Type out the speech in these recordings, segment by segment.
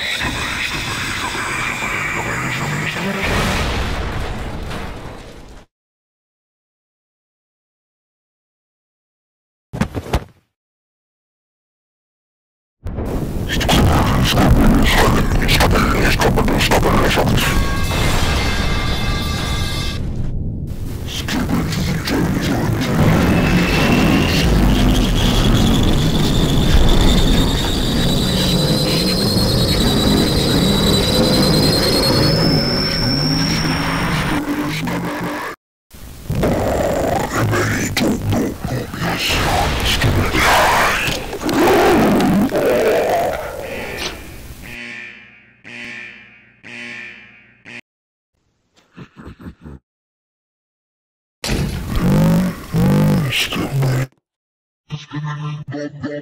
Yeah.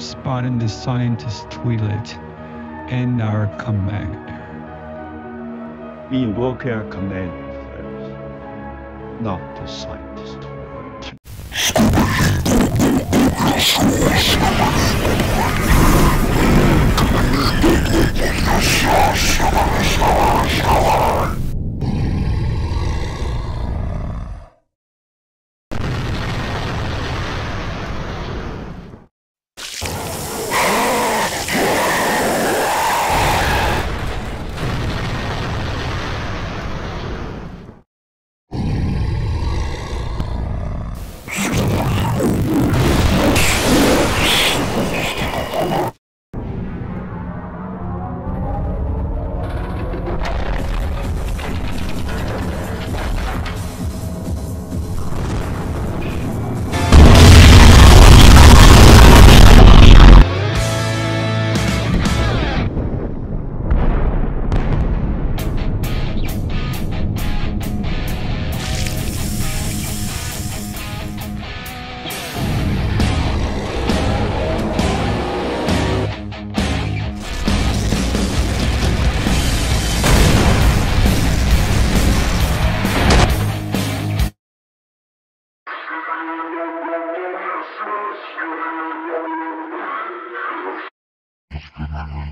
have spotted the scientist toilet and our commander. We work our command first, not the scientist.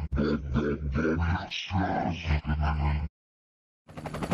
Thank you.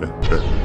Yes, yes,